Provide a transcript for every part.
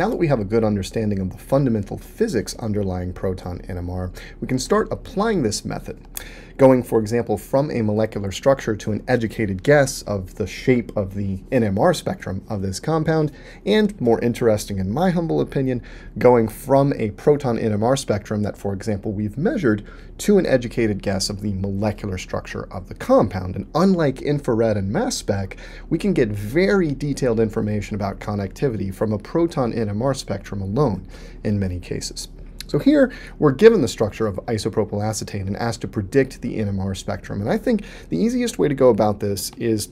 Now that we have a good understanding of the fundamental physics underlying proton NMR, we can start applying this method. Going, for example, from a molecular structure to an educated guess of the shape of the NMR spectrum of this compound, and more interesting in my humble opinion, going from a proton NMR spectrum that, for example, we've measured to an educated guess of the molecular structure of the compound. And unlike infrared and mass spec, we can get very detailed information about connectivity from a proton NMR spectrum alone in many cases. So here we're given the structure of isopropyl acetate and asked to predict the NMR spectrum. And I think the easiest way to go about this is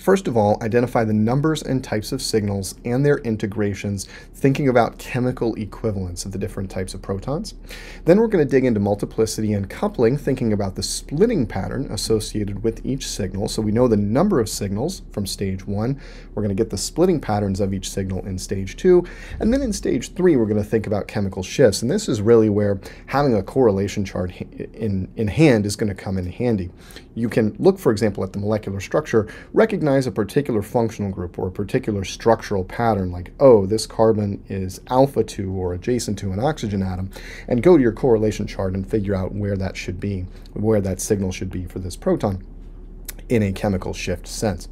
First of all, identify the numbers and types of signals and their integrations, thinking about chemical equivalence of the different types of protons. Then we're going to dig into multiplicity and coupling, thinking about the splitting pattern associated with each signal. So we know the number of signals from stage one. We're going to get the splitting patterns of each signal in stage two. And then in stage three, we're going to think about chemical shifts. And this is really where having a correlation chart in, in hand is going to come in handy. You can look, for example, at the molecular structure, recognize recognize a particular functional group or a particular structural pattern, like, oh, this carbon is alpha to or adjacent to an oxygen atom, and go to your correlation chart and figure out where that should be, where that signal should be for this proton in a chemical shift sense.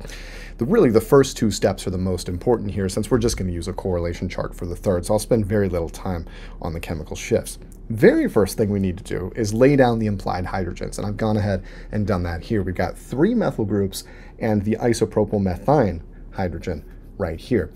The, really, the first two steps are the most important here since we're just going to use a correlation chart for the third, so I'll spend very little time on the chemical shifts. Very first thing we need to do is lay down the implied hydrogens, and I've gone ahead and done that here. We've got three methyl groups and the isopropyl methine hydrogen right here.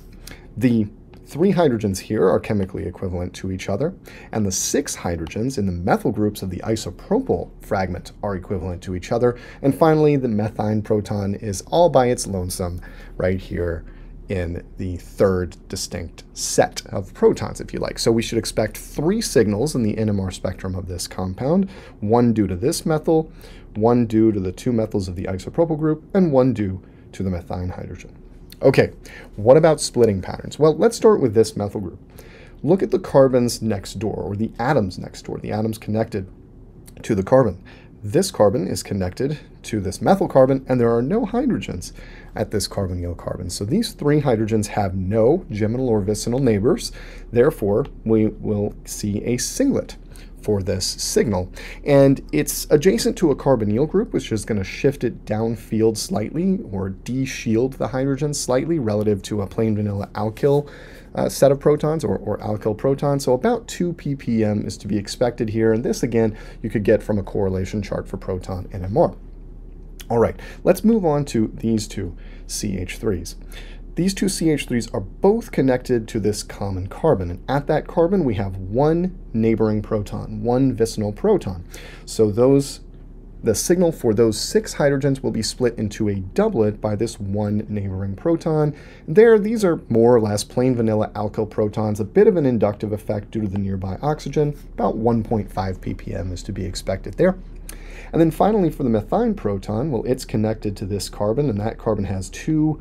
The three hydrogens here are chemically equivalent to each other, and the six hydrogens in the methyl groups of the isopropyl fragment are equivalent to each other. And finally, the methine proton is all by its lonesome right here in the third distinct set of protons, if you like. So we should expect three signals in the NMR spectrum of this compound, one due to this methyl, one due to the two methyls of the isopropyl group, and one due to the methine hydrogen. Okay, what about splitting patterns? Well, let's start with this methyl group. Look at the carbons next door, or the atoms next door, the atoms connected to the carbon. This carbon is connected to this methyl carbon, and there are no hydrogens at this carbonyl carbon. So these three hydrogens have no geminal or vicinal neighbors. Therefore, we will see a singlet for this signal. And it's adjacent to a carbonyl group, which is going to shift it downfield slightly or de-shield the hydrogen slightly relative to a plain vanilla alkyl uh, set of protons or, or alkyl protons. So about 2 ppm is to be expected here. And this, again, you could get from a correlation chart for proton NMR. All right, let's move on to these two CH3s. These two CH3s are both connected to this common carbon, and at that carbon we have one neighboring proton, one vicinal proton. So those the signal for those six hydrogens will be split into a doublet by this one neighboring proton. There, these are more or less plain vanilla alkyl protons, a bit of an inductive effect due to the nearby oxygen. About 1.5 ppm is to be expected there. And then finally for the methine proton, well, it's connected to this carbon, and that carbon has two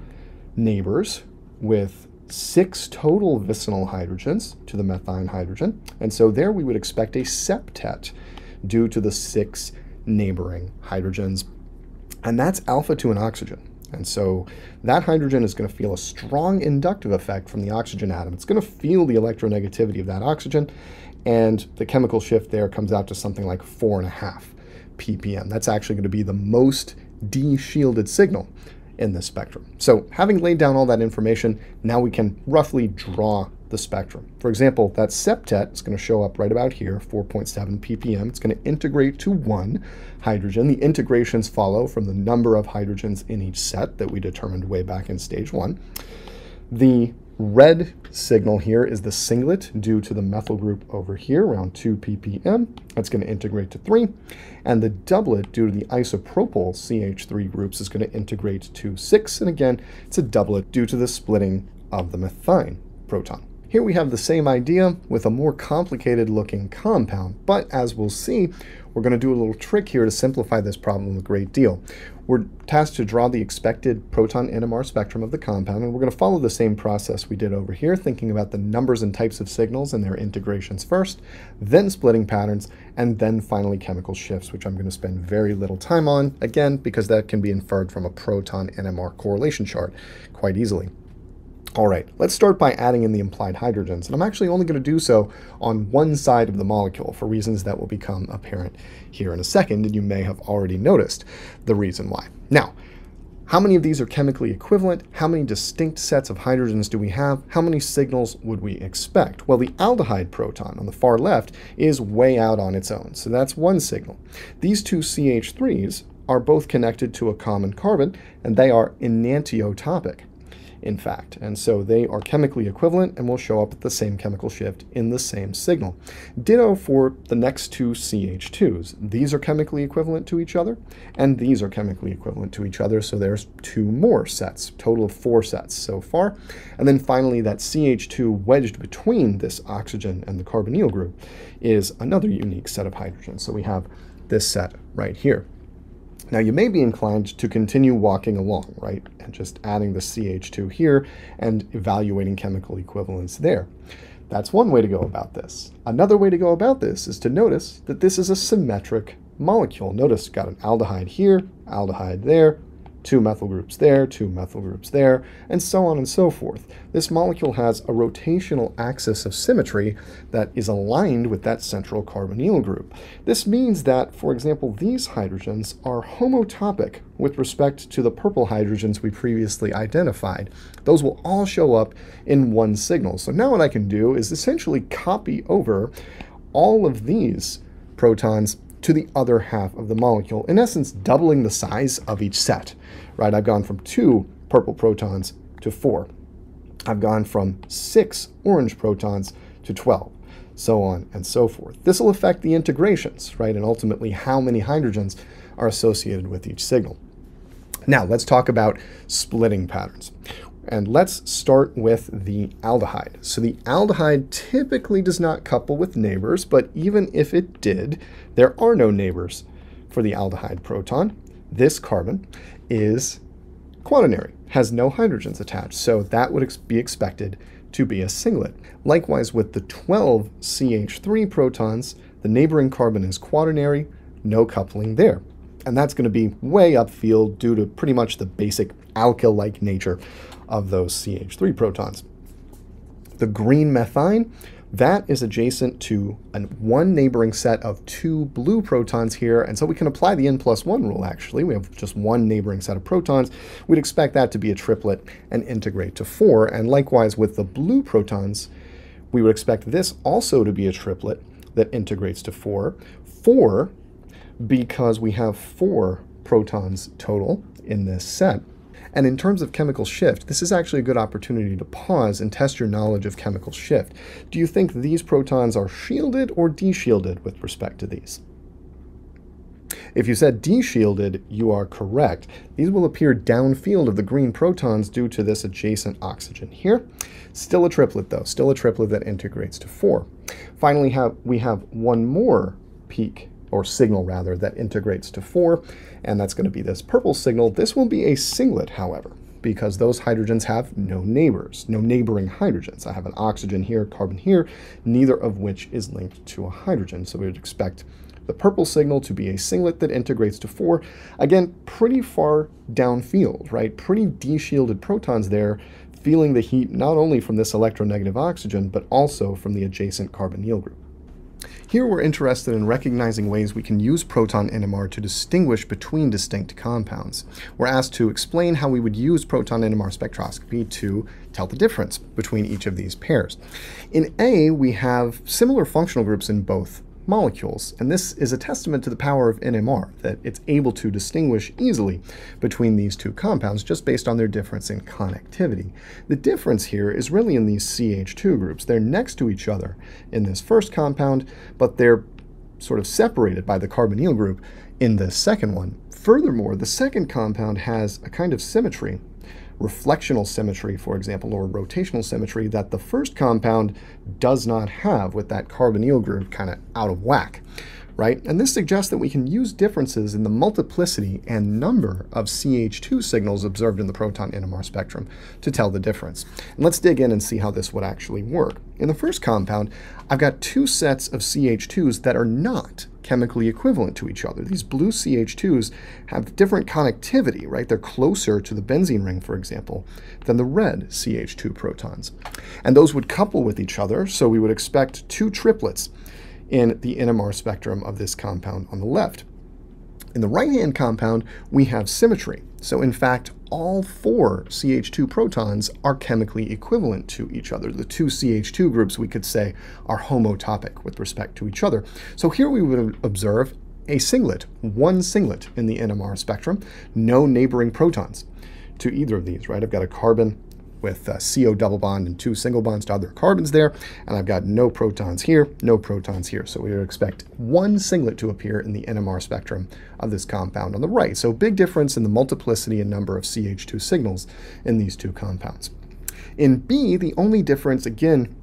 neighbors with six total vicinal hydrogens to the methine hydrogen. And so there we would expect a septet due to the six neighboring hydrogens. And that's alpha to an oxygen. And so that hydrogen is going to feel a strong inductive effect from the oxygen atom. It's going to feel the electronegativity of that oxygen, and the chemical shift there comes out to something like four and a half ppm. That's actually going to be the most de-shielded signal in the spectrum. So having laid down all that information, now we can roughly draw the spectrum. For example, that septet is going to show up right about here, 4.7 ppm. It's going to integrate to one hydrogen. The integrations follow from the number of hydrogens in each set that we determined way back in stage one. The red signal here is the singlet due to the methyl group over here, around 2 ppm. That's going to integrate to 3. And the doublet due to the isopropyl CH3 groups is going to integrate to 6. And again, it's a doublet due to the splitting of the methine proton. Here we have the same idea with a more complicated looking compound, but as we'll see, we're going to do a little trick here to simplify this problem a great deal. We're tasked to draw the expected proton NMR spectrum of the compound, and we're going to follow the same process we did over here, thinking about the numbers and types of signals and their integrations first, then splitting patterns, and then finally chemical shifts, which I'm going to spend very little time on, again, because that can be inferred from a proton NMR correlation chart quite easily. All right, let's start by adding in the implied hydrogens, and I'm actually only going to do so on one side of the molecule for reasons that will become apparent here in a second, and you may have already noticed the reason why. Now, how many of these are chemically equivalent? How many distinct sets of hydrogens do we have? How many signals would we expect? Well, the aldehyde proton on the far left is way out on its own, so that's one signal. These two CH3s are both connected to a common carbon, and they are enantiotopic in fact. And so they are chemically equivalent and will show up at the same chemical shift in the same signal. Ditto for the next two CH2s. These are chemically equivalent to each other, and these are chemically equivalent to each other, so there's two more sets, total of four sets so far. And then finally, that CH2 wedged between this oxygen and the carbonyl group is another unique set of hydrogens. So we have this set right here. Now you may be inclined to continue walking along, right, and just adding the CH2 here and evaluating chemical equivalence there. That's one way to go about this. Another way to go about this is to notice that this is a symmetric molecule. Notice got an aldehyde here, aldehyde there, two methyl groups there, two methyl groups there, and so on and so forth. This molecule has a rotational axis of symmetry that is aligned with that central carbonyl group. This means that, for example, these hydrogens are homotopic with respect to the purple hydrogens we previously identified. Those will all show up in one signal. So now what I can do is essentially copy over all of these protons to the other half of the molecule, in essence doubling the size of each set, right? I've gone from two purple protons to four. I've gone from six orange protons to 12, so on and so forth. This will affect the integrations, right? And ultimately how many hydrogens are associated with each signal. Now let's talk about splitting patterns. And let's start with the aldehyde. So the aldehyde typically does not couple with neighbors, but even if it did, there are no neighbors for the aldehyde proton. This carbon is quaternary, has no hydrogens attached, so that would be expected to be a singlet. Likewise, with the 12 CH3 protons, the neighboring carbon is quaternary, no coupling there. And that's going to be way upfield due to pretty much the basic alkyl-like nature of those CH3 protons. The green methine, that is adjacent to an one neighboring set of two blue protons here, and so we can apply the n plus one rule actually. We have just one neighboring set of protons. We'd expect that to be a triplet and integrate to four, and likewise with the blue protons, we would expect this also to be a triplet that integrates to four. Four, because we have four protons total in this set. And in terms of chemical shift, this is actually a good opportunity to pause and test your knowledge of chemical shift. Do you think these protons are shielded or deshielded with respect to these? If you said deshielded, you are correct. These will appear downfield of the green protons due to this adjacent oxygen here. Still a triplet though, still a triplet that integrates to four. Finally, have, we have one more peak or signal rather, that integrates to 4, and that's going to be this purple signal. This will be a singlet, however, because those hydrogens have no neighbors, no neighboring hydrogens. I have an oxygen here, carbon here, neither of which is linked to a hydrogen. So we would expect the purple signal to be a singlet that integrates to 4. Again, pretty far downfield, right? Pretty deshielded protons there, feeling the heat not only from this electronegative oxygen, but also from the adjacent carbonyl group. Here we're interested in recognizing ways we can use proton NMR to distinguish between distinct compounds. We're asked to explain how we would use proton NMR spectroscopy to tell the difference between each of these pairs. In A, we have similar functional groups in both molecules. And this is a testament to the power of NMR, that it's able to distinguish easily between these two compounds just based on their difference in connectivity. The difference here is really in these CH2 groups. They're next to each other in this first compound, but they're sort of separated by the carbonyl group in the second one. Furthermore, the second compound has a kind of symmetry reflectional symmetry, for example, or rotational symmetry that the first compound does not have with that carbonyl group kind of out of whack. Right? And this suggests that we can use differences in the multiplicity and number of CH2 signals observed in the proton NMR spectrum to tell the difference. And let's dig in and see how this would actually work. In the first compound, I've got two sets of CH2s that are not chemically equivalent to each other. These blue CH2s have different connectivity, right? They're closer to the benzene ring, for example, than the red CH2 protons. And those would couple with each other, so we would expect two triplets in the NMR spectrum of this compound on the left. In the right-hand compound, we have symmetry. So in fact, all four CH2 protons are chemically equivalent to each other. The two CH2 groups, we could say, are homotopic with respect to each other. So here we would observe a singlet, one singlet in the NMR spectrum, no neighboring protons to either of these, right? I've got a carbon with uh, a CO double bond and two single bonds to other carbons there, and I've got no protons here, no protons here. So we would expect one singlet to appear in the NMR spectrum of this compound on the right. So big difference in the multiplicity and number of CH2 signals in these two compounds. In B, the only difference, again,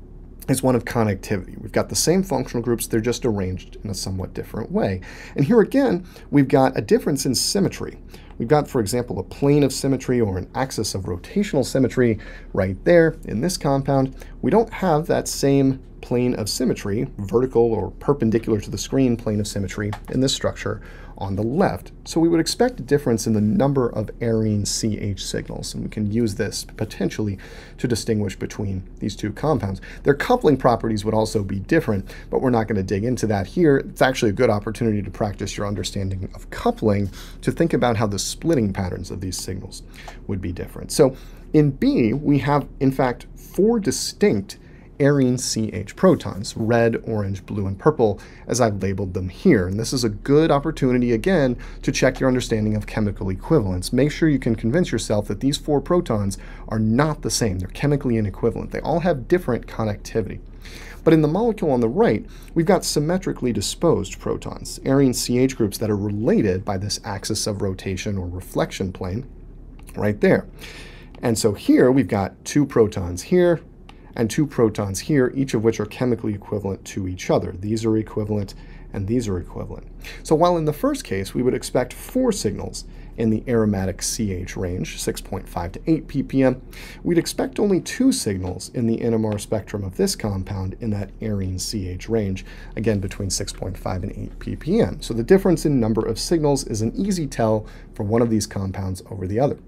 is one of connectivity. We've got the same functional groups, they're just arranged in a somewhat different way. And here again, we've got a difference in symmetry. We've got, for example, a plane of symmetry or an axis of rotational symmetry right there in this compound. We don't have that same plane of symmetry, vertical or perpendicular to the screen plane of symmetry in this structure on the left. So we would expect a difference in the number of arene CH signals, and we can use this potentially to distinguish between these two compounds. Their coupling properties would also be different, but we're not going to dig into that here. It's actually a good opportunity to practice your understanding of coupling to think about how the splitting patterns of these signals would be different. So in B, we have, in fact, four distinct arene CH protons, red, orange, blue, and purple, as I've labeled them here. And this is a good opportunity, again, to check your understanding of chemical equivalence. Make sure you can convince yourself that these four protons are not the same. They're chemically inequivalent. They all have different connectivity. But in the molecule on the right, we've got symmetrically disposed protons, arene CH groups that are related by this axis of rotation or reflection plane right there. And so here we've got two protons here, and two protons here, each of which are chemically equivalent to each other. These are equivalent and these are equivalent. So while in the first case we would expect four signals in the aromatic CH range, 6.5 to 8 ppm, we'd expect only two signals in the NMR spectrum of this compound in that arene CH range, again between 6.5 and 8 ppm. So the difference in number of signals is an easy tell for one of these compounds over the other.